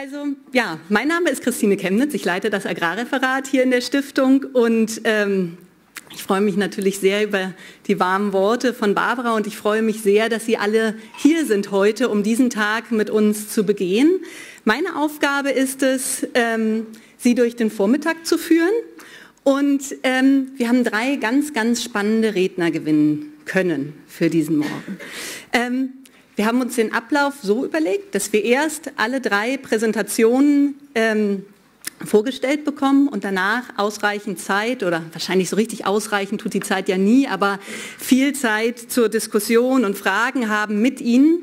Also ja, mein Name ist Christine Chemnitz, ich leite das Agrarreferat hier in der Stiftung und ähm, ich freue mich natürlich sehr über die warmen Worte von Barbara und ich freue mich sehr, dass Sie alle hier sind heute, um diesen Tag mit uns zu begehen. Meine Aufgabe ist es, ähm, Sie durch den Vormittag zu führen und ähm, wir haben drei ganz, ganz spannende Redner gewinnen können für diesen Morgen. Ähm, wir haben uns den Ablauf so überlegt, dass wir erst alle drei Präsentationen ähm, vorgestellt bekommen und danach ausreichend Zeit oder wahrscheinlich so richtig ausreichend tut die Zeit ja nie, aber viel Zeit zur Diskussion und Fragen haben mit Ihnen.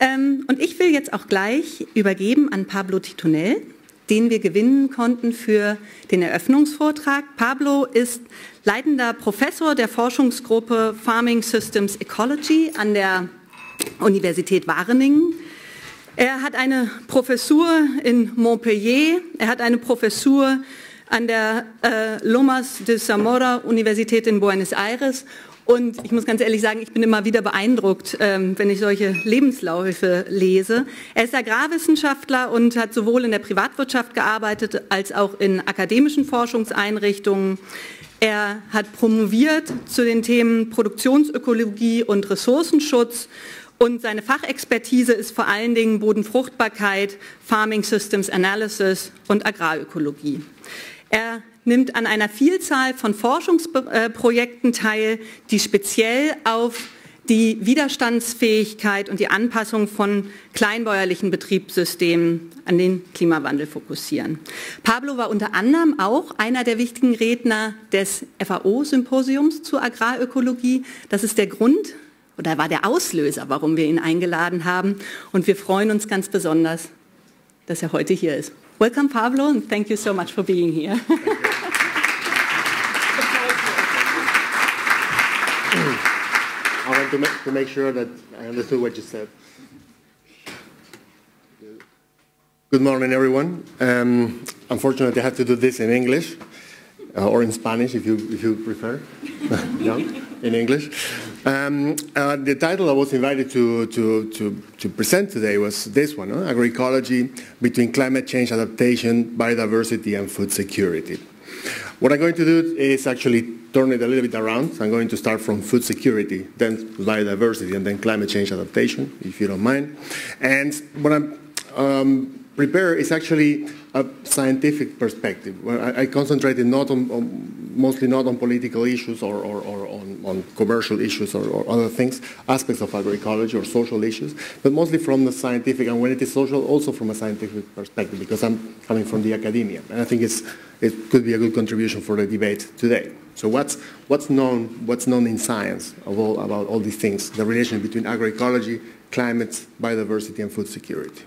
Ähm, und ich will jetzt auch gleich übergeben an Pablo Titonel, den wir gewinnen konnten für den Eröffnungsvortrag. Pablo ist leitender Professor der Forschungsgruppe Farming Systems Ecology an der Universität Wageningen. Er hat eine Professur in Montpellier, er hat eine Professur an der äh, Lomas de Zamora Universität in Buenos Aires und ich muss ganz ehrlich sagen, ich bin immer wieder beeindruckt, ähm, wenn ich solche Lebensläufe lese. Er ist Agrarwissenschaftler und hat sowohl in der Privatwirtschaft gearbeitet als auch in akademischen Forschungseinrichtungen. Er hat promoviert zu den Themen Produktionsökologie und Ressourcenschutz und seine Fachexpertise ist vor allen Dingen Bodenfruchtbarkeit, Farming Systems Analysis und Agrarökologie. Er nimmt an einer Vielzahl von Forschungsprojekten teil, die speziell auf die Widerstandsfähigkeit und die Anpassung von kleinbäuerlichen Betriebssystemen an den Klimawandel fokussieren. Pablo war unter anderem auch einer der wichtigen Redner des FAO-Symposiums zur Agrarökologie. Das ist der Grund, oder war der Auslöser, warum wir ihn eingeladen haben. Und wir freuen uns ganz besonders, dass er heute hier ist. Welcome, Pablo, and thank you so much for being here. I want to make, to make sure that I understood what you said. Good morning, everyone. Um, unfortunately, I have to do this in English uh, or in Spanish, if you if you prefer. no, in English. Um, uh, the title I was invited to, to, to, to present today was this one, huh? Agroecology between climate change adaptation, biodiversity, and food security. What I'm going to do is actually turn it a little bit around. I'm going to start from food security, then biodiversity, and then climate change adaptation, if you don't mind. And what I'm um, prepare is actually a scientific perspective. I, concentrated not on, on, mostly not on political issues or, or, or on, on, commercial issues or, or, other things, aspects of agroecology or social issues, but mostly from the scientific, and when it is social, also from a scientific perspective, because I'm coming from the academia, and I think it's, it could be a good contribution for the debate today. So what's, what's, known, what's known in science all, about all these things, the relation between agroecology, climate, biodiversity, and food security?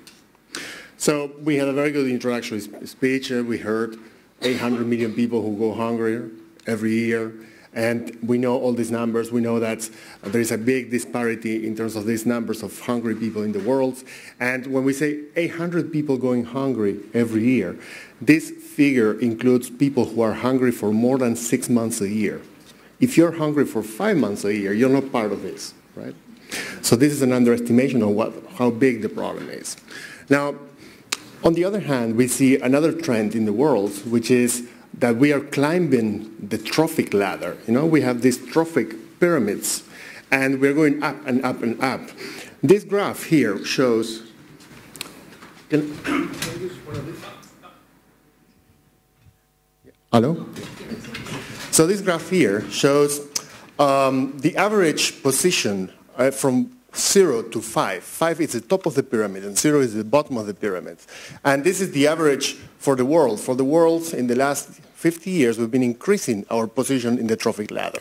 So we had a very good introductory speech. Uh, we heard 800 million people who go hungry every year. And we know all these numbers. We know that there is a big disparity in terms of these numbers of hungry people in the world. And when we say 800 people going hungry every year, this figure includes people who are hungry for more than six months a year. If you're hungry for five months a year, you're not part of this, right? So this is an underestimation of what, how big the problem is. Now, on the other hand, we see another trend in the world, which is that we are climbing the trophic ladder. You know, we have these trophic pyramids, and we're going up and up and up. This graph here shows. Can, Hello? So this graph here shows um, the average position uh, from zero to five. Five is the top of the pyramid and zero is the bottom of the pyramid. And this is the average for the world. For the world, in the last 50 years, we've been increasing our position in the trophic ladder.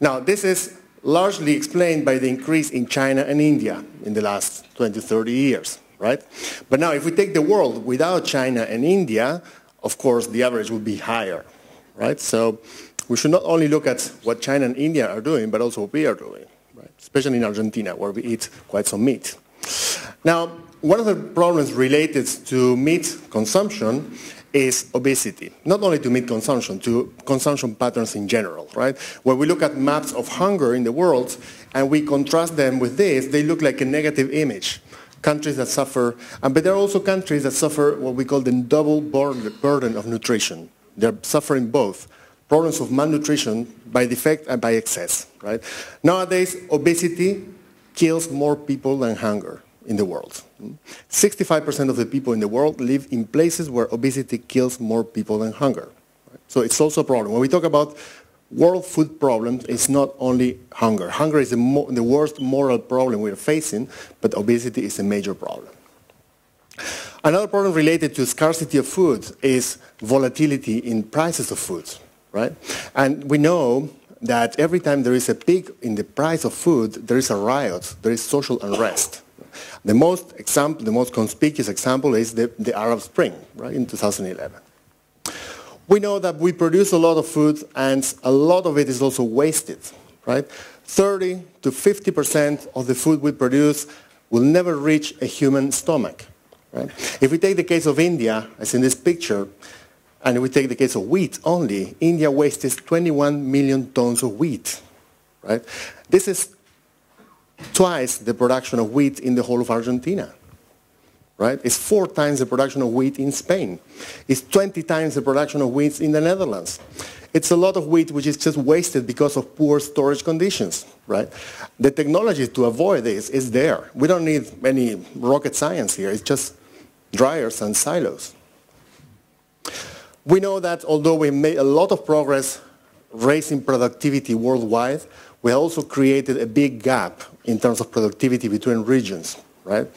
Now, this is largely explained by the increase in China and India in the last 20, 30 years, right? But now, if we take the world without China and India, of course, the average would be higher, right? So we should not only look at what China and India are doing, but also what we are doing especially in Argentina, where we eat quite some meat. Now, one of the problems related to meat consumption is obesity. Not only to meat consumption, to consumption patterns in general, right? When we look at maps of hunger in the world and we contrast them with this, they look like a negative image. countries that suffer, but there are also countries that suffer what we call the double burden of nutrition. They're suffering both problems of malnutrition by defect and by excess. Right? Nowadays, obesity kills more people than hunger in the world. 65% of the people in the world live in places where obesity kills more people than hunger. So it's also a problem. When we talk about world food problems, it's not only hunger. Hunger is the, the worst moral problem we're facing, but obesity is a major problem. Another problem related to scarcity of food is volatility in prices of food, right? And we know that every time there is a peak in the price of food, there is a riot, there is social unrest. The most example, the most conspicuous example is the, the Arab Spring, right, in 2011. We know that we produce a lot of food and a lot of it is also wasted, right? 30 to 50% of the food we produce will never reach a human stomach, right? If we take the case of India, as in this picture, and if we take the case of wheat only, India wastes 21 million tons of wheat, right? This is twice the production of wheat in the whole of Argentina. Right? It's four times the production of wheat in Spain. It's 20 times the production of wheat in the Netherlands. It's a lot of wheat which is just wasted because of poor storage conditions, right? The technology to avoid this is there. We don't need any rocket science here. It's just dryers and silos. We know that although we made a lot of progress raising productivity worldwide, we also created a big gap in terms of productivity between regions, right?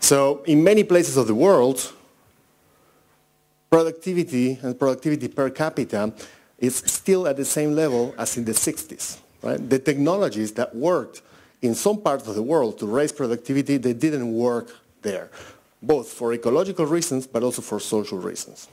So in many places of the world, productivity and productivity per capita is still at the same level as in the 60s, right? The technologies that worked in some parts of the world to raise productivity, they didn't work there, both for ecological reasons, but also for social reasons.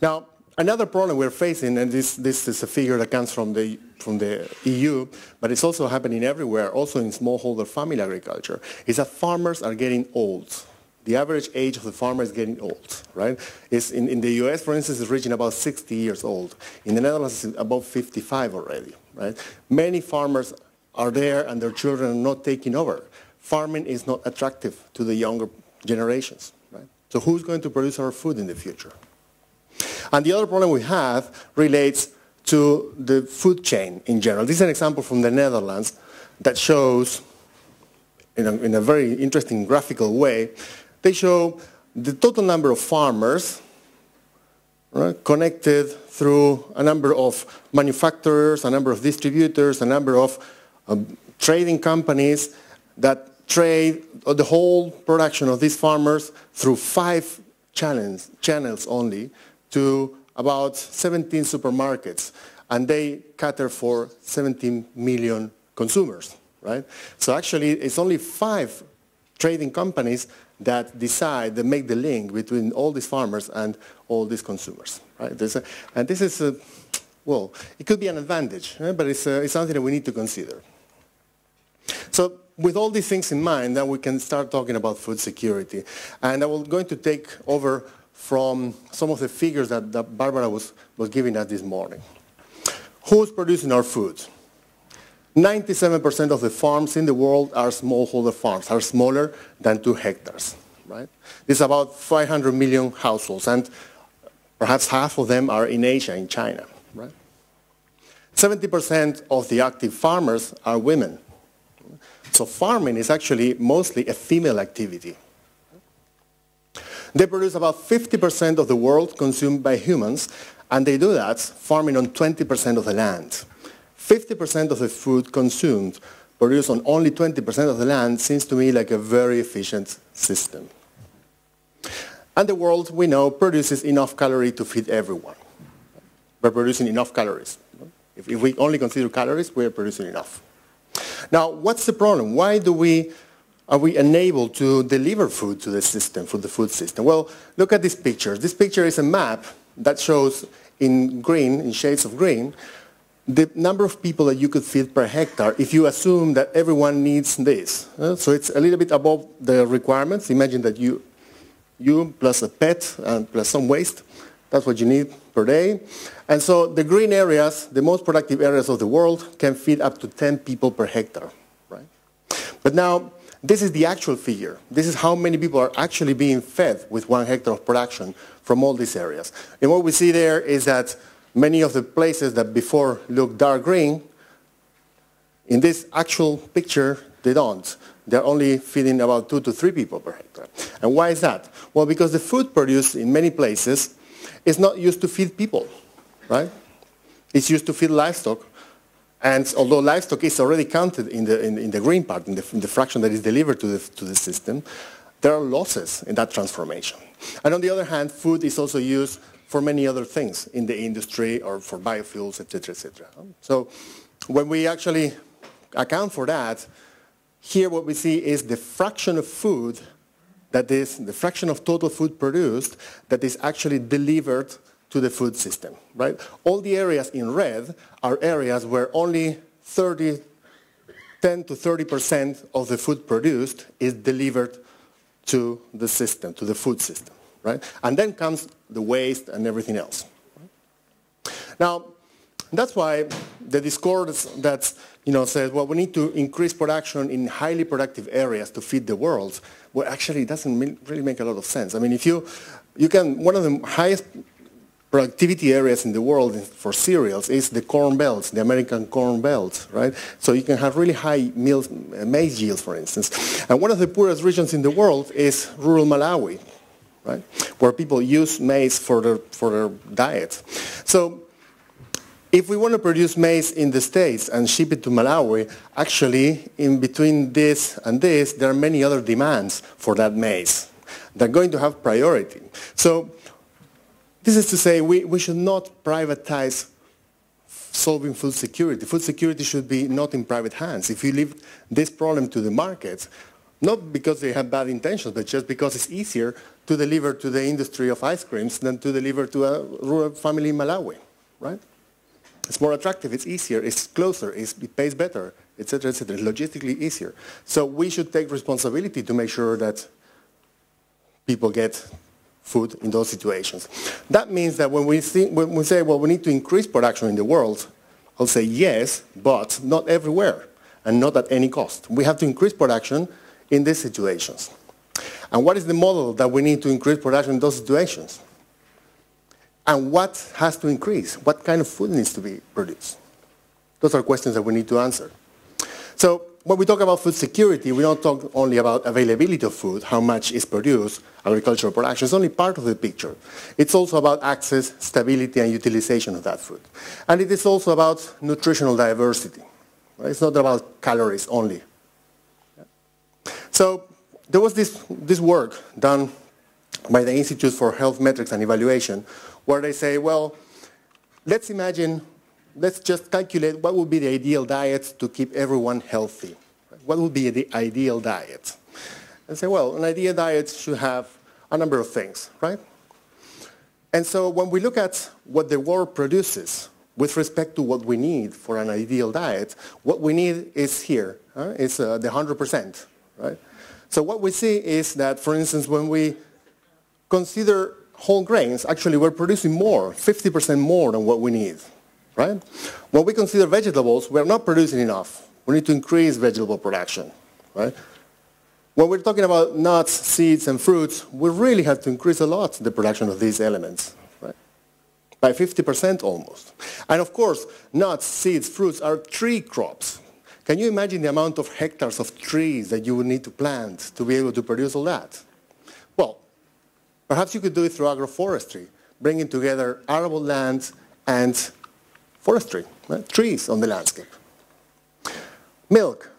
Now, another problem we're facing, and this, this is a figure that comes from the, from the EU, but it's also happening everywhere, also in smallholder family agriculture, is that farmers are getting old. The average age of the farmer is getting old, right? It's in, in the US, for instance, is reaching about 60 years old. In the Netherlands, it's above 55 already, right? Many farmers are there and their children are not taking over. Farming is not attractive to the younger generations, right? So who's going to produce our food in the future? And the other problem we have relates to the food chain in general. This is an example from the Netherlands that shows, in a, in a very interesting graphical way, they show the total number of farmers right, connected through a number of manufacturers, a number of distributors, a number of um, trading companies that trade the whole production of these farmers through five channels, channels only to about 17 supermarkets, and they cater for 17 million consumers, right? So actually, it's only five trading companies that decide, that make the link between all these farmers and all these consumers, right? A, and this is, a, well, it could be an advantage, right? but it's, a, it's something that we need to consider. So with all these things in mind, then we can start talking about food security. And I'm going to take over from some of the figures that, that Barbara was, was giving us this morning. Who's producing our food? 97% of the farms in the world are smallholder farms, are smaller than two hectares, right? This is about 500 million households, and perhaps half of them are in Asia, in China, right? 70% of the active farmers are women. So farming is actually mostly a female activity. They produce about 50% of the world consumed by humans, and they do that farming on 20% of the land. 50% of the food consumed produced on only 20% of the land seems to me like a very efficient system. And the world, we know, produces enough calories to feed everyone. We're producing enough calories. If, if we only consider calories, we're producing enough. Now, what's the problem? Why do we are we unable to deliver food to the system, for the food system? Well, look at this picture. This picture is a map that shows in green, in shades of green, the number of people that you could feed per hectare if you assume that everyone needs this. Uh, so it's a little bit above the requirements. Imagine that you, you plus a pet and plus some waste, that's what you need per day. And so the green areas, the most productive areas of the world, can feed up to 10 people per hectare. Right? But now, This is the actual figure. This is how many people are actually being fed with one hectare of production from all these areas. And what we see there is that many of the places that before looked dark green, in this actual picture, they don't. They're only feeding about two to three people per hectare. And why is that? Well, because the food produced in many places is not used to feed people, right? It's used to feed livestock and although livestock is already counted in the, in, in the green part, in the, in the, fraction that is delivered to the, to the system, there are losses in that transformation. And on the other hand, food is also used for many other things in the industry or for biofuels, etc., etc. So when we actually account for that, here what we see is the fraction of food that is the fraction of total food produced that is actually delivered to the food system, right? All the areas in red are areas where only 30, 10 to 30% of the food produced is delivered to the system, to the food system, right? And then comes the waste and everything else. Now, that's why the discourse that you know, says, well, we need to increase production in highly productive areas to feed the world, well, actually, it doesn't really make a lot of sense. I mean, if you, you can, one of the highest productivity areas in the world for cereals is the corn belts, the American corn belts, right? So you can have really high meals, maize yields, for instance. And one of the poorest regions in the world is rural Malawi, right? Where people use maize for their, for their diet. So if we want to produce maize in the States and ship it to Malawi, actually, in between this and this, there are many other demands for that maize. They're going to have priority. So this is to say we, we should not privatize solving food security. Food security should be not in private hands. If you leave this problem to the markets, not because they have bad intentions, but just because it's easier to deliver to the industry of ice creams than to deliver to a rural family in Malawi, right? It's more attractive, it's easier, it's closer, it's, it pays better, etc., etc. It's logistically easier. So we should take responsibility to make sure that people get food in those situations. That means that when we, think, when we say, well, we need to increase production in the world, I'll say yes, but not everywhere and not at any cost. We have to increase production in these situations. And what is the model that we need to increase production in those situations? And what has to increase? What kind of food needs to be produced? Those are questions that we need to answer. So when we talk about food security, we don't talk only about availability of food, how much is produced, agricultural production. It's only part of the picture. It's also about access, stability, and utilization of that food. And it is also about nutritional diversity. It's not about calories only. So there was this, this work done by the Institute for Health Metrics and Evaluation where they say, well, let's imagine let's just calculate what would be the ideal diet to keep everyone healthy. What would be the ideal diet? And say, well, an ideal diet should have a number of things, right? And so when we look at what the world produces with respect to what we need for an ideal diet, what we need is here. It's uh, the 100%, right? So what we see is that, for instance, when we consider whole grains, actually we're producing more, 50% more than what we need right? When we consider vegetables, we're not producing enough. We need to increase vegetable production, right? When we're talking about nuts, seeds, and fruits, we really have to increase a lot the production of these elements, right? By 50% almost. And of course, nuts, seeds, fruits are tree crops. Can you imagine the amount of hectares of trees that you would need to plant to be able to produce all that? Well, perhaps you could do it through agroforestry, bringing together arable lands and forestry, right? trees on the landscape. Milk.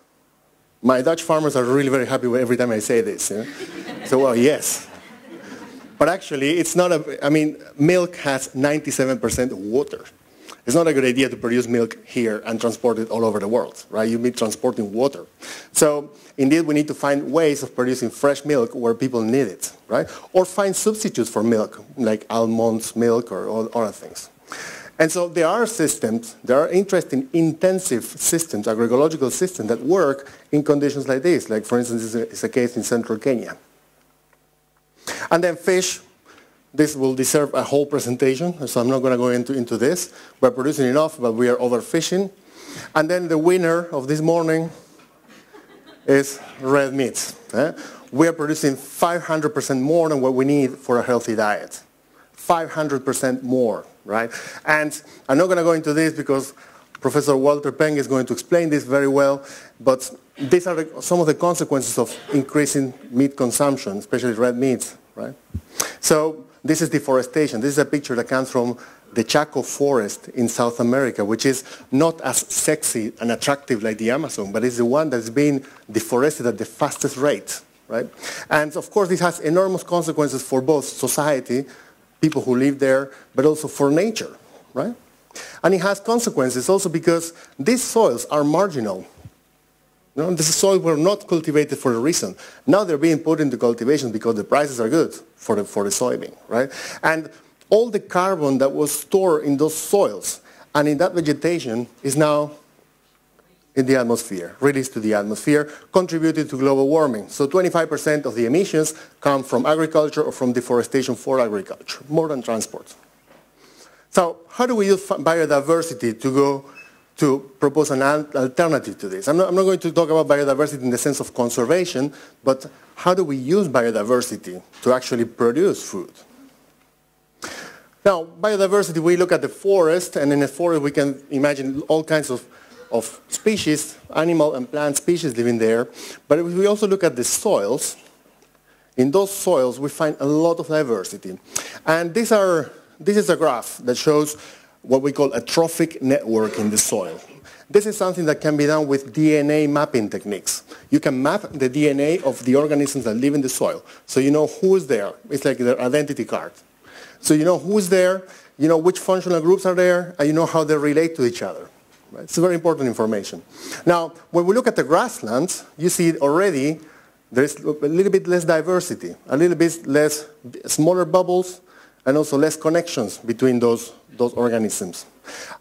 My Dutch farmers are really very happy with every time I say this. You know? so, well, yes. But actually, it's not a, I mean, milk has 97% water. It's not a good idea to produce milk here and transport it all over the world, right? You need transporting water. So indeed, we need to find ways of producing fresh milk where people need it, right? Or find substitutes for milk, like almond milk or other things. And so there are systems, there are interesting intensive systems, agroecological systems that work in conditions like this, like for instance a, a case in central Kenya. And then fish, this will deserve a whole presentation, so I'm not going to go into, into this. We're producing enough, but we are overfishing. And then the winner of this morning is red meat. Eh? We are producing 500% more than what we need for a healthy diet. 500% more, right? And I'm not going to go into this because Professor Walter Peng is going to explain this very well, but these are some of the consequences of increasing meat consumption, especially red meat, right? So this is deforestation. This is a picture that comes from the Chaco forest in South America, which is not as sexy and attractive like the Amazon, but it's the one that's being deforested at the fastest rate, right? And of course, this has enormous consequences for both society, people who live there, but also for nature, right? And it has consequences also because these soils are marginal. You know, this soil were not cultivated for a reason. Now they're being put into cultivation because the prices are good for the, for the soybean, right? And all the carbon that was stored in those soils and in that vegetation is now in the atmosphere, released to the atmosphere, contributed to global warming. So 25% of the emissions come from agriculture or from deforestation for agriculture, more than transport. So how do we use biodiversity to go to propose an alternative to this? I'm not, I'm not going to talk about biodiversity in the sense of conservation, but how do we use biodiversity to actually produce food? Now, biodiversity, we look at the forest, and in the forest we can imagine all kinds of, of species, animal and plant species living there. But if we also look at the soils, in those soils we find a lot of diversity. And these are, this is a graph that shows what we call a trophic network in the soil. This is something that can be done with DNA mapping techniques. You can map the DNA of the organisms that live in the soil. So you know who is there. It's like their identity card. So you know who's there, you know which functional groups are there, and you know how they relate to each other. Right? It's very important information. Now, when we look at the grasslands, you see already there's a little bit less diversity, a little bit less smaller bubbles, and also less connections between those, those organisms.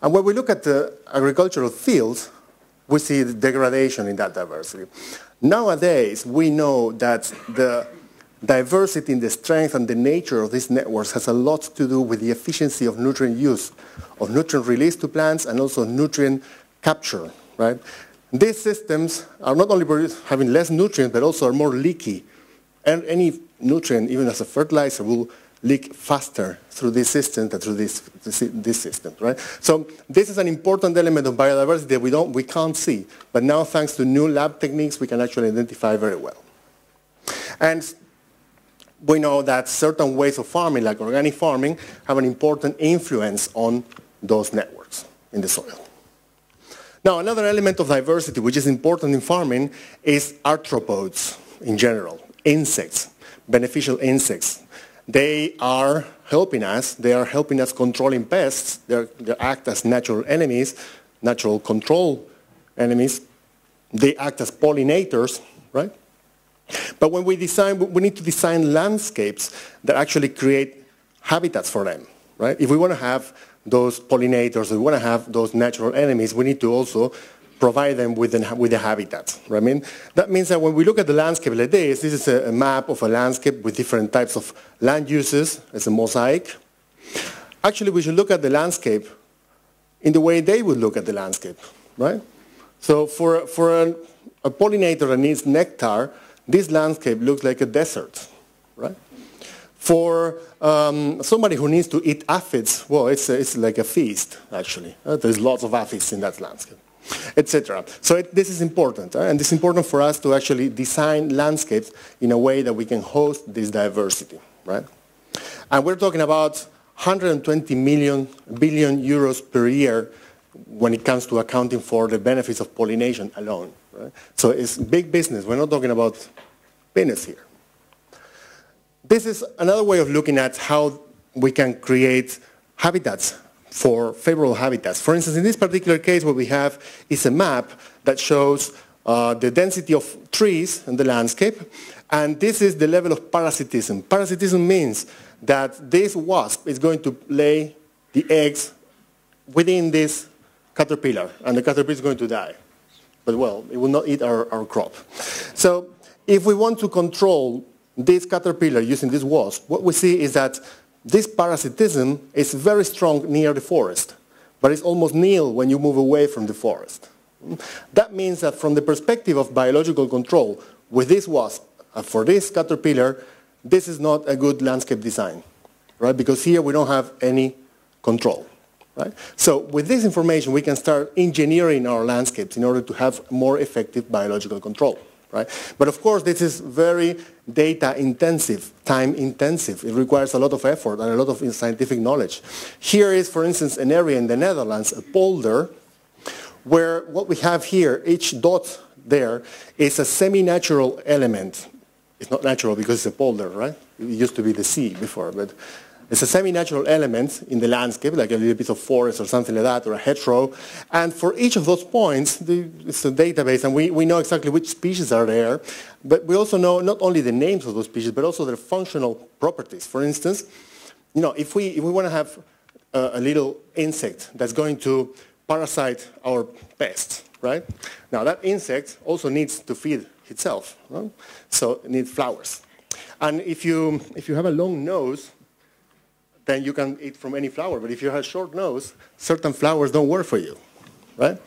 And when we look at the agricultural fields, we see the degradation in that diversity. Nowadays, we know that the diversity in the strength and the nature of these networks has a lot to do with the efficiency of nutrient use, of nutrient release to plants, and also nutrient capture, right? These systems are not only having less nutrients, but also are more leaky. And any nutrient, even as a fertilizer, will leak faster through this system than through this, this, this system, right? So this is an important element of biodiversity that we, don't, we can't see. But now, thanks to new lab techniques, we can actually identify very well. And we know that certain ways of farming, like organic farming, have an important influence on those networks in the soil. Now, another element of diversity which is important in farming is arthropods in general, insects, beneficial insects. They are helping us. They are helping us controlling pests. They're, they act as natural enemies, natural control enemies. They act as pollinators, right? But when we design, we need to design landscapes that actually create habitats for them, right? If we want to have those pollinators, if we want to have those natural enemies, we need to also provide them with, the with the habitats. Right? I mean, that means that when we look at the landscape like this, this is a, a map of a landscape with different types of land uses. It's a mosaic. Actually, we should look at the landscape in the way they would look at the landscape, right? So for, for a, a pollinator that needs nectar, this landscape looks like a desert, right? For um, somebody who needs to eat aphids, well, it's, it's like a feast, actually. Uh, there's lots of aphids in that landscape, etc. So it, this is important, uh, and it's important for us to actually design landscapes in a way that we can host this diversity, right? And we're talking about 120 million billion euros per year when it comes to accounting for the benefits of pollination alone. Right? So it's big business. We're not talking about peanuts here. This is another way of looking at how we can create habitats for favorable habitats. For instance, in this particular case, what we have is a map that shows uh, the density of trees in the landscape, and this is the level of parasitism. Parasitism means that this wasp is going to lay the eggs within this caterpillar, and the caterpillar is going to die. But well, it will not eat our, our crop. So if we want to control this caterpillar using this wasp, what we see is that this parasitism is very strong near the forest, but it's almost nil when you move away from the forest. That means that from the perspective of biological control, with this wasp, uh, for this caterpillar, this is not a good landscape design, right? Because here we don't have any control. Right? So with this information, we can start engineering our landscapes in order to have more effective biological control. Right? But of course, this is very data intensive, time intensive. It requires a lot of effort and a lot of scientific knowledge. Here is, for instance, an area in the Netherlands, a polder, where what we have here, each dot there, is a semi-natural element. It's not natural because it's a polder, right? It used to be the sea before, but it's a semi-natural element in the landscape, like a little bit of forest or something like that, or a hedgerow. And for each of those points, the, it's a database, and we, we know exactly which species are there. But we also know not only the names of those species, but also their functional properties. For instance, you know, if we, if we want to have a, a little insect that's going to parasite our pest, right? Now, that insect also needs to feed itself, right? so it needs flowers. And if you, if you have a long nose, then you can eat from any flower. But if you have a short nose, certain flowers don't work for you, right?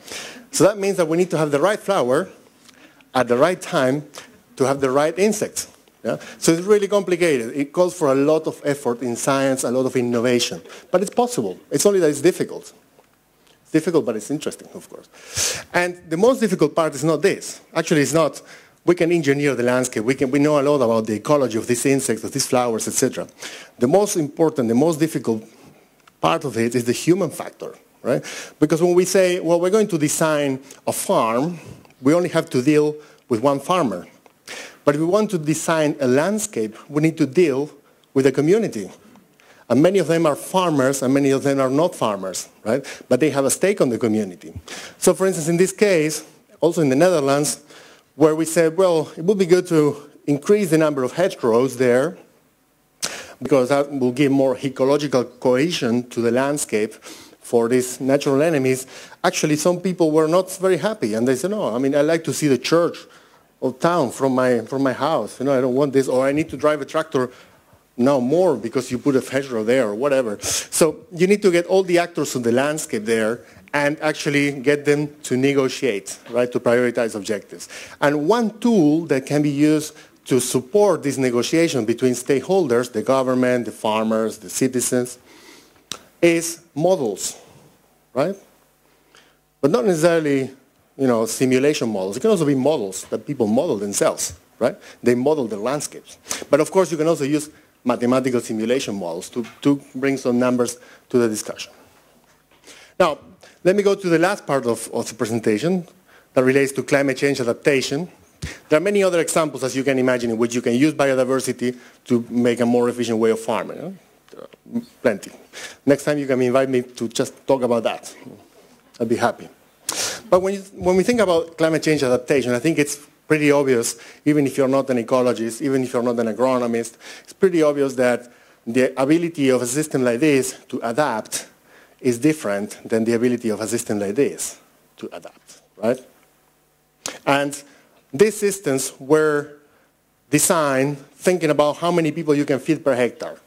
So that means that we need to have the right flower at the right time to have the right insects. Yeah? So it's really complicated. It calls for a lot of effort in science, a lot of innovation. But it's possible. It's only that it's difficult. It's difficult, but it's interesting, of course. And the most difficult part is not this. Actually, it's not we can engineer the landscape. We, can, we know a lot about the ecology of these insects, of these flowers, etc. The most important, the most difficult part of it is the human factor, right? Because when we say, well, we're going to design a farm, we only have to deal with one farmer. But if we want to design a landscape, we need to deal with a community. And many of them are farmers and many of them are not farmers, right? But they have a stake on the community. So for instance, in this case, also in the Netherlands, where we said, well, it would be good to increase the number of hedgerows there because that will give more ecological cohesion to the landscape for these natural enemies. Actually, some people were not very happy, and they said, no, I mean, I like to see the church of town from my, from my house. You know, I don't want this, or I need to drive a tractor now more because you put a hedgerow there or whatever. So you need to get all the actors on the landscape there and actually get them to negotiate, right, to prioritize objectives. And one tool that can be used to support this negotiation between stakeholders, the government, the farmers, the citizens, is models, right? But not necessarily, you know, simulation models. It can also be models that people model themselves, right? They model the landscapes. But of course, you can also use mathematical simulation models to, to bring some numbers to the discussion. Now, let me go to the last part of, of the presentation that relates to climate change adaptation. There are many other examples, as you can imagine, in which you can use biodiversity to make a more efficient way of farming. Plenty. Next time you can invite me to just talk about that. I'd be happy. But when, you, when we think about climate change adaptation, I think it's pretty obvious, even if you're not an ecologist, even if you're not an agronomist, it's pretty obvious that the ability of a system like this to adapt is different than the ability of a system like this to adapt, right? And these systems were designed thinking about how many people you can feed per hectare.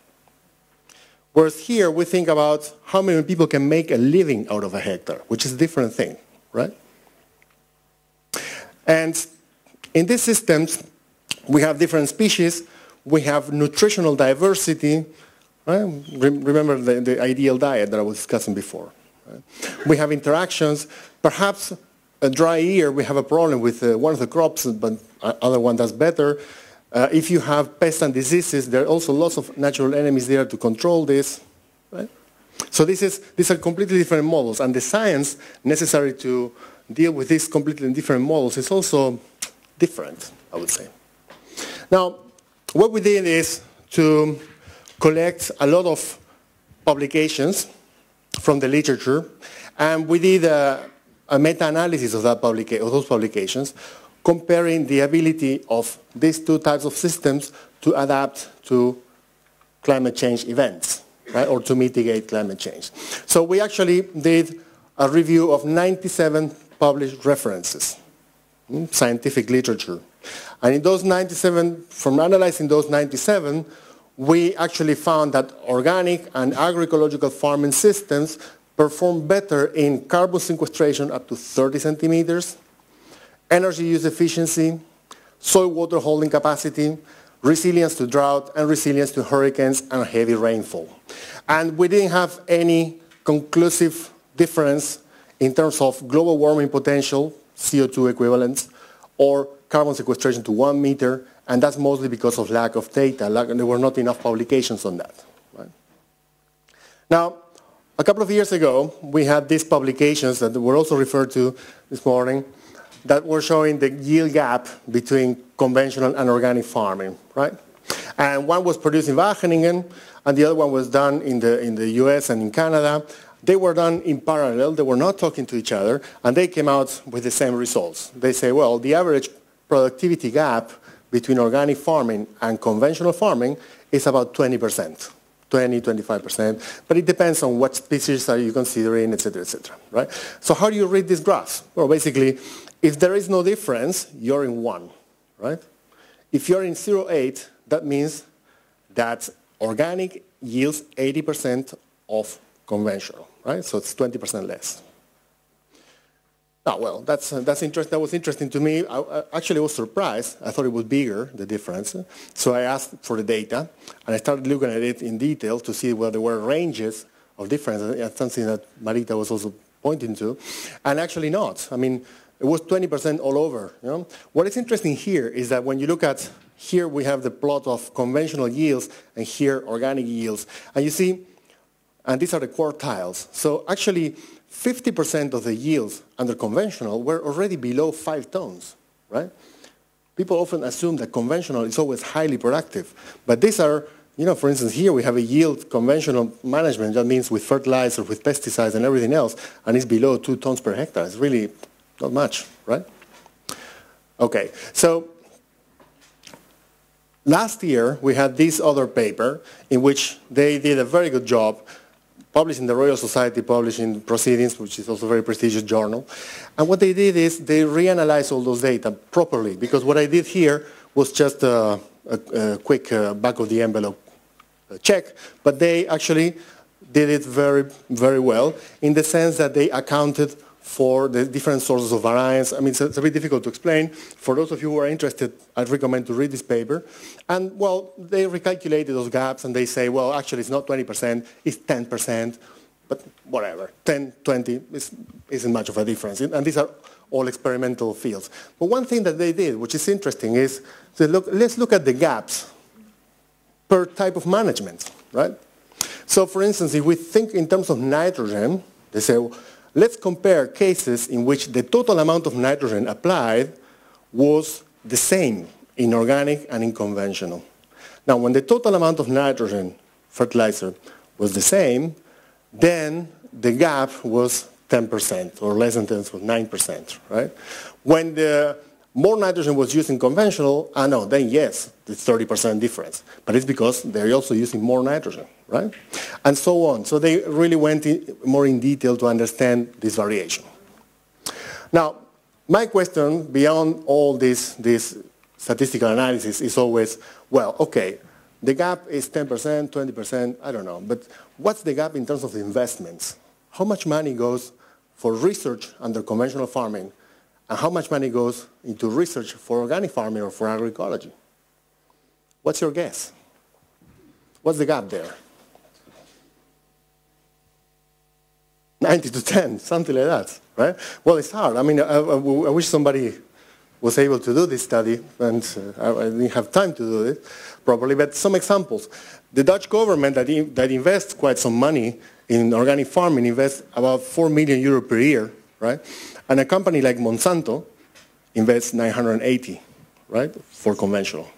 Whereas here we think about how many people can make a living out of a hectare, which is a different thing, right? And in these systems, we have different species, we have nutritional diversity? Remember the, the, ideal diet that I was discussing before. We have interactions. Perhaps a dry year, we have a problem with uh, one of the crops, but other one does better. Uh, if you have pests and diseases, there are also lots of natural enemies there to control this. Right? So this is, these are completely different models, and the science necessary to deal with these completely different models is also different, I would say. Now, what we did is to collect a lot of publications from the literature, and we did a, a meta-analysis of, publica of those publications, comparing the ability of these two types of systems to adapt to climate change events, right, or to mitigate climate change. So we actually did a review of 97 published references, hmm, scientific literature. And in those 97, from analyzing those 97, we actually found that organic and agroecological farming systems perform better in carbon sequestration up to 30 centimeters, energy use efficiency, soil water holding capacity, resilience to drought, and resilience to hurricanes and heavy rainfall. And we didn't have any conclusive difference in terms of global warming potential, CO2 equivalents, or carbon sequestration to one meter, and that's mostly because of lack of data. There were not enough publications on that. Right? Now, a couple of years ago, we had these publications that were also referred to this morning that were showing the yield gap between conventional and organic farming, right? And one was produced in Wageningen, and the other one was done in the, in the US and in Canada. They were done in parallel. They were not talking to each other, and they came out with the same results. They say, well, the average productivity gap between organic farming and conventional farming is about 20%. 20, 25%, but it depends on what species are you considering, et cetera, et cetera, right? So how do you read this graph? Well, basically, if there is no difference, you're in 1, right? If you're in 0.8, that means that organic yields 80% of conventional, right? So it's 20% less. Oh, well, that's, uh, that's interest, that was interesting to me. I, I actually was surprised. I thought it was bigger, the difference. So I asked for the data, and I started looking at it in detail to see whether there were ranges of difference. Something that Marita was also pointing to. And actually not. I mean, it was 20% all over. You know? What is interesting here is that when you look at, here we have the plot of conventional yields, and here organic yields. And you see, and these are the quartiles. So actually, 50% of the yields under conventional were already below five tons, right? People often assume that conventional is always highly productive, but these are, you know, for instance, here we have a yield conventional management, that means with fertilizer, with pesticides and everything else, and it's below two tons per hectare. It's really not much, right? Okay, so last year we had this other paper in which they did a very good job published in the Royal Society, published in Proceedings, which is also a very prestigious journal. And what they did is they reanalyzed all those data properly, because what I did here was just a, a, a quick uh, back of the envelope uh, check, but they actually did it very, very well in the sense that they accounted for the different sources of variance. I mean, it's, it's, a bit difficult to explain. For those of you who are interested, I'd recommend to read this paper. And, well, they recalculated those gaps and they say, well, actually, it's not 20%, it's 10%, but whatever, 10, 20 is, isn't much of a difference. And these are all experimental fields. But one thing that they did, which is interesting, is to look, let's look at the gaps per type of management, right? So, for instance, if we think in terms of nitrogen, they say, Let's compare cases in which the total amount of nitrogen applied was the same in organic and in conventional. Now, when the total amount of nitrogen fertilizer was the same, then the gap was 10% or less than 10, was 9%, right? When the more nitrogen was used in conventional, ah no, then yes, it's 30% difference. But it's because they're also using more nitrogen, right? And so on. So they really went in more in detail to understand this variation. Now, my question beyond all this, this statistical analysis is always, well, okay, the gap is 10%, 20%, I don't know. But what's the gap in terms of investments? How much money goes for research under conventional farming and how much money goes into research for organic farming or for agroecology? What's your guess? What's the gap there? 90 to 10, something like that, right? Well, it's hard. I mean, I, I, I wish somebody was able to do this study, and uh, I, didn't have time to do it properly, but some examples. The Dutch government that, in, that invests quite some money in organic farming invests about 4 million euro per year, right? And a company like Monsanto invests 980, right, for conventional.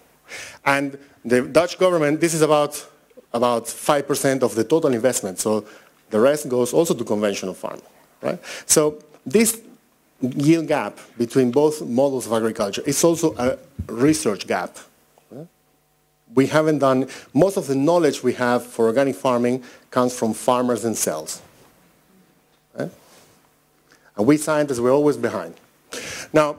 And the Dutch government, this is about, about 5% of the total investment. So the rest goes also to conventional farming, right? So this yield gap between both models of agriculture is also a research gap. We haven't done, most of the knowledge we have for organic farming comes from farmers themselves. And we scientists, we're always behind. Now,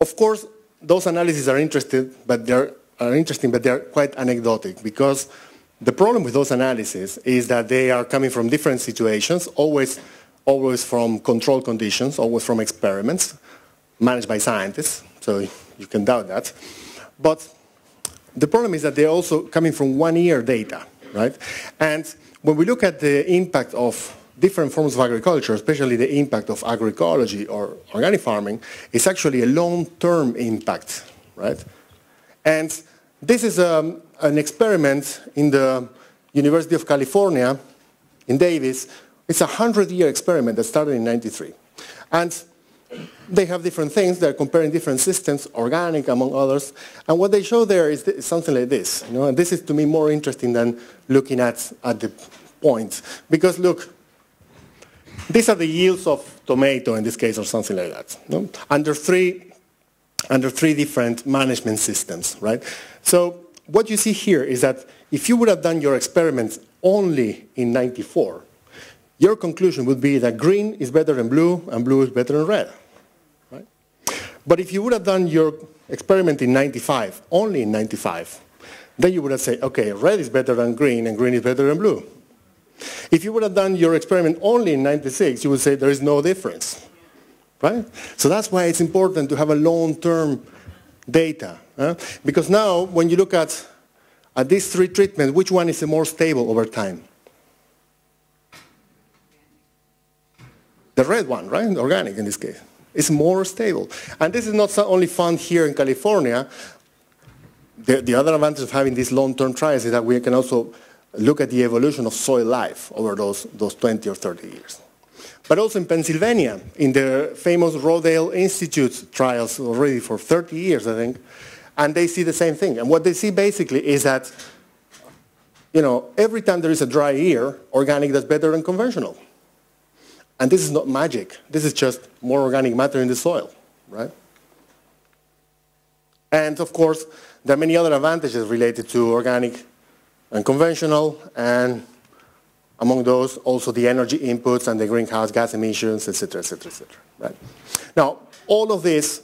of course, those analyses are interesting, but they're are interesting, but they're quite anecdotic because The problem with those analyses is that they are coming from different situations, always, always from control conditions, always from experiments managed by scientists, so you can doubt that. But the problem is that they're also coming from one-year data, right? And when we look at the impact of different forms of agriculture, especially the impact of agroecology or organic farming, is actually a long-term impact, right? And this is um, an experiment in the University of California in Davis. It's a 100-year experiment that started in 93. And they have different things. They're comparing different systems, organic among others. And what they show there is, something like this. You know? And this is to me more interesting than looking at, at the points. Because look, these are the yields of tomato in this case or something like that. Know? Under three under three different management systems, right? So what you see here is that if you would have done your experiments only in 94, your conclusion would be that green is better than blue and blue is better than red. Right? But if you would have done your experiment in 95, only in 95, then you would have said, okay, red is better than green and green is better than blue. If you would have done your experiment only in 96, you would say there is no difference. Right? So that's why it's important to have a long-term data. Huh? Because now, when you look at, at these three treatments, which one is the more stable over time? The red one, right? Organic in this case. It's more stable. And this is not only found here in California. The, the other advantage of having these long-term trials is that we can also look at the evolution of soil life over those, those 20 or 30 years. But also in Pennsylvania, in the famous Rodale Institute trials already for 30 years, I think, and they see the same thing. And what they see basically is that, you know, every time there is a dry year, organic does better than conventional. And this is not magic. This is just more organic matter in the soil, right? And of course, there are many other advantages related to organic and conventional, and among those, also the energy inputs and the greenhouse gas emissions, etc., etc., etc. Right? Now, all of this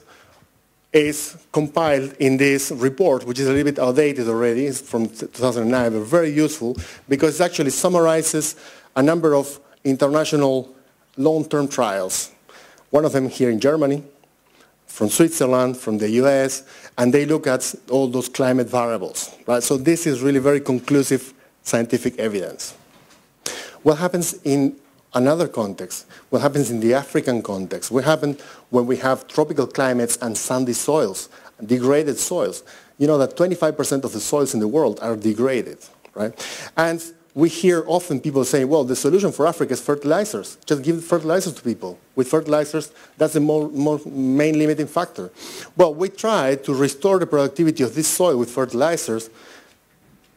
is compiled in this report, which is a little bit outdated already. It's from 2009, but very useful because it actually summarizes a number of international long-term trials. One of them here in Germany, from Switzerland, from the US, and they look at all those climate variables. Right? So this is really very conclusive scientific evidence. What happens in another context? What happens in the African context? What happens when we have tropical climates and sandy soils, degraded soils? You know that 25% of the soils in the world are degraded, right? And we hear often people saying, well, the solution for Africa is fertilizers. Just give fertilizers to people. With fertilizers, that's the more, more main limiting factor. Well, we tried to restore the productivity of this soil with fertilizers,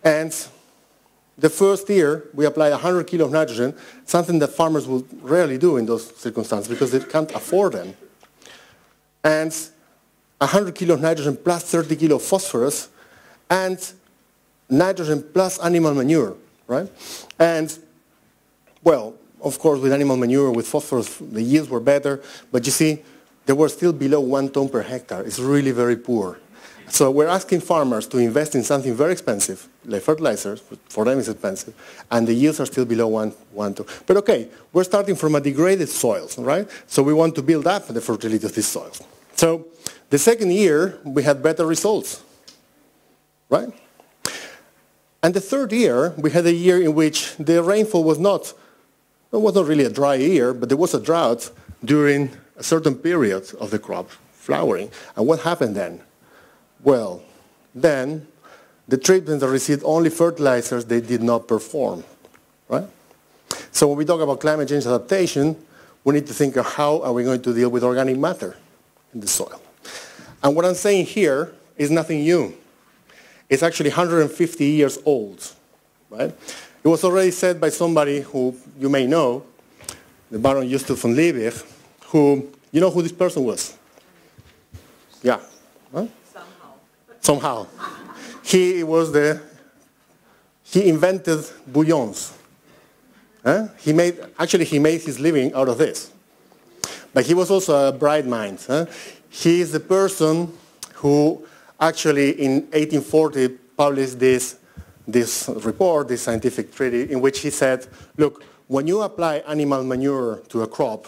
and the first year, we applied 100 kilo of nitrogen, something that farmers would rarely do in those circumstances because they can't afford them. And 100 kilo of nitrogen plus 30 kilo of phosphorus, and nitrogen plus animal manure, right? And, well, of course, with animal manure, with phosphorus, the yields were better, but you see, they were still below one ton per hectare. It's really very poor. So we're asking farmers to invest in something very expensive, like fertilizers, for them it's expensive, and the yields are still below one, one, two. But okay, we're starting from a degraded soils, right? So we want to build up the fertility of these soils. So the second year, we had better results, right? And the third year, we had a year in which the rainfall was not, it was not really a dry year, but there was a drought during a certain period of the crop flowering. And what happened then? well. Then the treatments that received only fertilizers, they did not perform, right? So when we talk about climate change adaptation, we need to think of how are we going to deal with organic matter in the soil. And what I'm saying here is nothing new. It's actually 150 years old, right? It was already said by somebody who you may know, the Baron Justus von Liebig, who, you know who this person was? Yeah. Huh? somehow. He was the, he invented bouillons. Huh? He made, actually he made his living out of this. But he was also a bright mind. Huh? He is the person who actually in 1840 published this this report, this scientific treaty, in which he said, look, when you apply animal manure to a crop,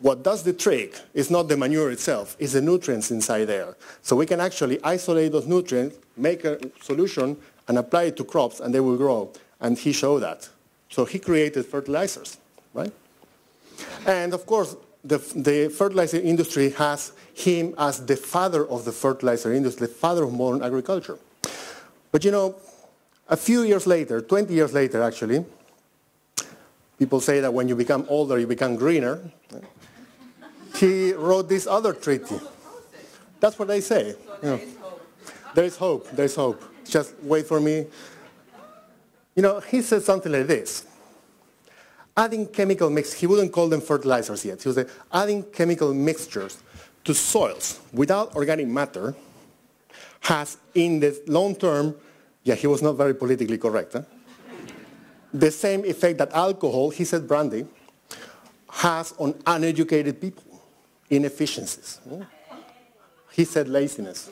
what does the trick is not the manure itself, it's the nutrients inside there. So we can actually isolate those nutrients, make a solution, and apply it to crops, and they will grow. And he showed that. So he created fertilizers, right? And of course, the, the fertilizer industry has him as the father of the fertilizer industry, the father of modern agriculture. But you know, a few years later, 20 years later actually, people say that when you become older, you become greener. He wrote this other treaty. That's what they say. You know, there is hope. There is hope. Just wait for me. You know, he said something like this adding chemical mix, he wouldn't call them fertilizers yet. He was adding chemical mixtures to soils without organic matter has, in the long term, yeah, he was not very politically correct, the same effect that alcohol, he said brandy, has on uneducated people, inefficiencies. He said laziness.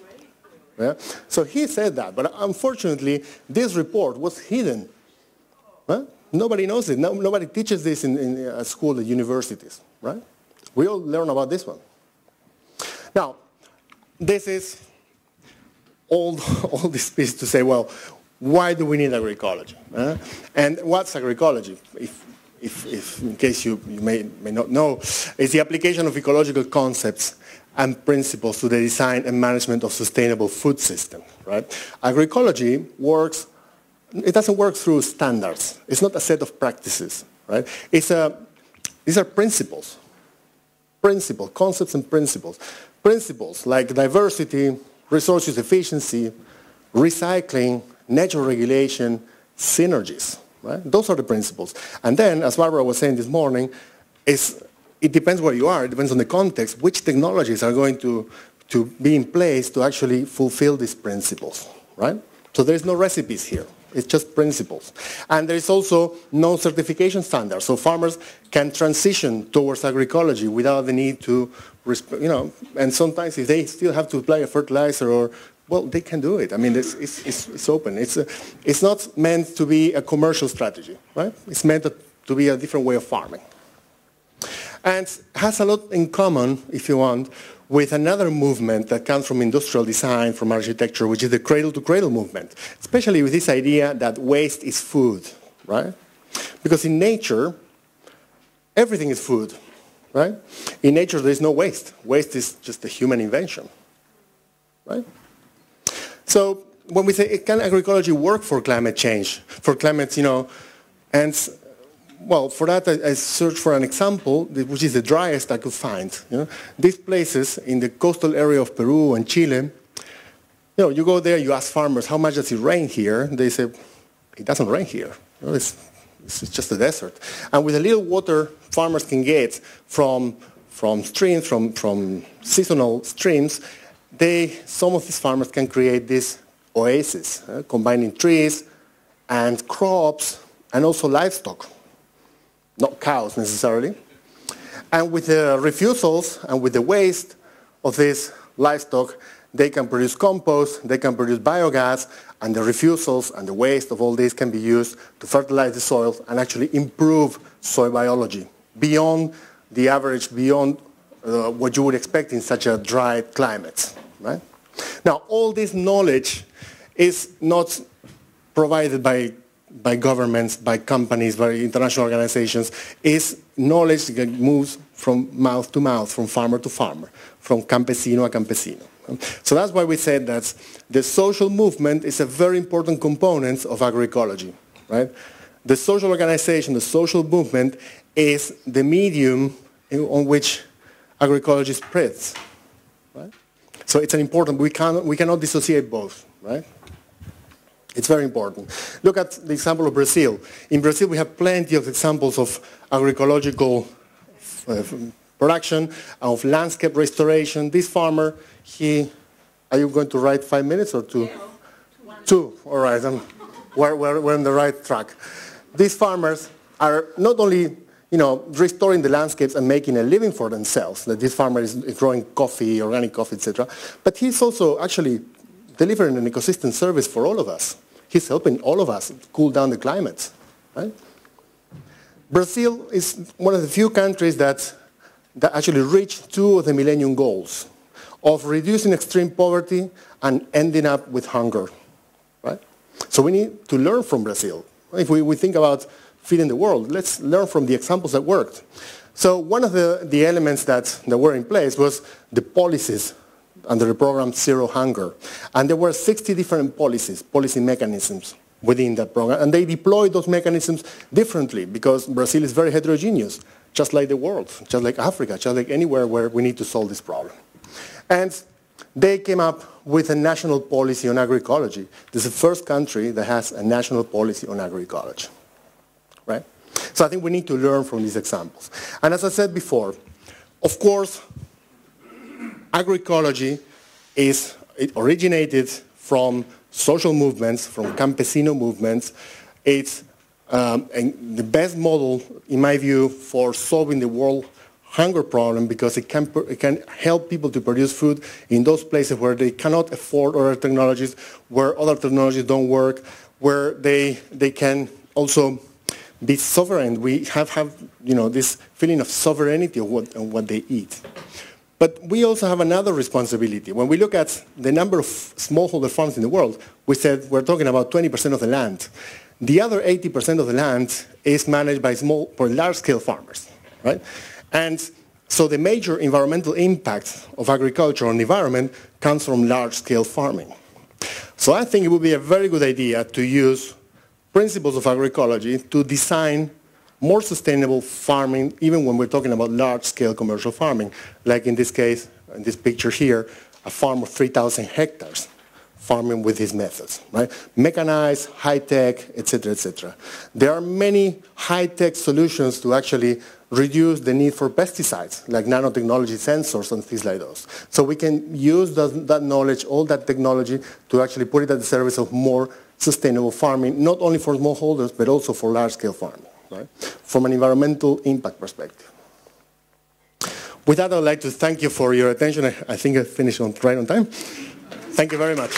Yeah? So he said that, but unfortunately, this report was hidden. Nobody knows it. No, nobody teaches this in, in a school at universities, right? We all learn about this one. Now, this is all, all this piece to say, well, why do we need agroecology? Uh, and what's agroecology? If, if, if, in case you, you may, may not know, is the application of ecological concepts and principles to the design and management of sustainable food systems, right? Agroecology works it doesn't work through standards. It's not a set of practices, right? It's a, these are principles, principles, concepts and principles. Principles like diversity, resources efficiency, recycling, natural regulation, synergies, right? Those are the principles. And then, as Barbara was saying this morning, is it depends where you are, it depends on the context, which technologies are going to, to be in place to actually fulfill these principles, right? So there's no recipes here. It's just principles. And there is also no certification standard. So farmers can transition towards agroecology without the need to, you know, and sometimes if they still have to apply a fertilizer or, well, they can do it. I mean, it's, it's, it's, open. It's, a, it's not meant to be a commercial strategy, right? It's meant to be a different way of farming. And has a lot in common, if you want, with another movement that comes from industrial design, from architecture, which is the cradle-to-cradle movement, especially with this idea that waste is food, right? Because in nature, everything is food, right? In nature, there is no waste. Waste is just a human invention, right? So when we say, can agroecology work for climate change, for climate, you know, and well, for that, I, I, searched for an example, which is the driest I could find. You know? These places in the coastal area of Peru and Chile, you know, you go there, you ask farmers, how much does it rain here? They say, it doesn't rain here. You know, it's, it's just a desert. And with a little water farmers can get from, from streams, from, from seasonal streams, they, some of these farmers can create this oasis, uh, combining trees and crops and also livestock not cows necessarily. And with the refusals and with the waste of this livestock, they can produce compost, they can produce biogas, and the refusals and the waste of all this can be used to fertilize the soil and actually improve soil biology beyond the average, beyond uh, what you would expect in such a dry climate. Right? Now, all this knowledge is not provided by by governments, by companies, by international organizations, is knowledge that moves from mouth to mouth, from farmer to farmer, from campesino a campesino. So that's why we said that the social movement is a very important component of agroecology. Right? The social organization, the social movement, is the medium on which agroecology spreads. Right? So it's an important, we, can, we cannot dissociate both. Right? It's very important. Look at the example of Brazil. In Brazil, we have plenty of examples of agroecological uh, production, of landscape restoration. This farmer, he, are you going to write five minutes or two? Two, all right, we're, we're, we're on the right track. These farmers are not only you know, restoring the landscapes and making a living for themselves, that this farmer is growing coffee, organic coffee, etc., but he's also actually delivering an ecosystem service for all of us. he's helping all of us cool down the climate. Right? Brazil is one of the few countries that, that actually reached two of the Millennium Goals of reducing extreme poverty and ending up with hunger. Right? So we need to learn from Brazil. If we, we think about feeding the world, let's learn from the examples that worked. So one of the, the elements that, that were in place was the policies under the program Zero Hunger. And there were 60 different policies, policy mechanisms within that program. And they deployed those mechanisms differently because Brazil is very heterogeneous, just like the world, just like Africa, just like anywhere where we need to solve this problem. And they came up with a national policy on agroecology. This is the first country that has a national policy on agroecology. Right? So I think we need to learn from these examples. And as I said before, of course, agroecology is, it originated from social movements, from campesino movements. It's um, the best model, in my view, for solving the world hunger problem because it can, it can help people to produce food in those places where they cannot afford other technologies, where other technologies don't work, where they, they can also be sovereign. We have, have you know, this feeling of sovereignty of what, of what they eat. But we also have another responsibility. When we look at the number of smallholder farms in the world, we said we're talking about 20% of the land. The other 80% of the land is managed by small or large-scale farmers, right? And so the major environmental impact of agriculture on the environment comes from large-scale farming. So I think it would be a very good idea to use principles of agroecology to design more sustainable farming, even when we're talking about large-scale commercial farming, like in this case, in this picture here, a farm of 3,000 hectares farming with these methods, right? Mechanized, high-tech, etc., etc. There are many high-tech solutions to actually reduce the need for pesticides, like nanotechnology sensors and things like those. So we can use that, that knowledge, all that technology, to actually put it at the service of more sustainable farming, not only for smallholders, but also for large-scale farming right? from an environmental impact perspective. With that, I would like to thank you for your attention. I, I think I finished on, right on time. Thank you very much.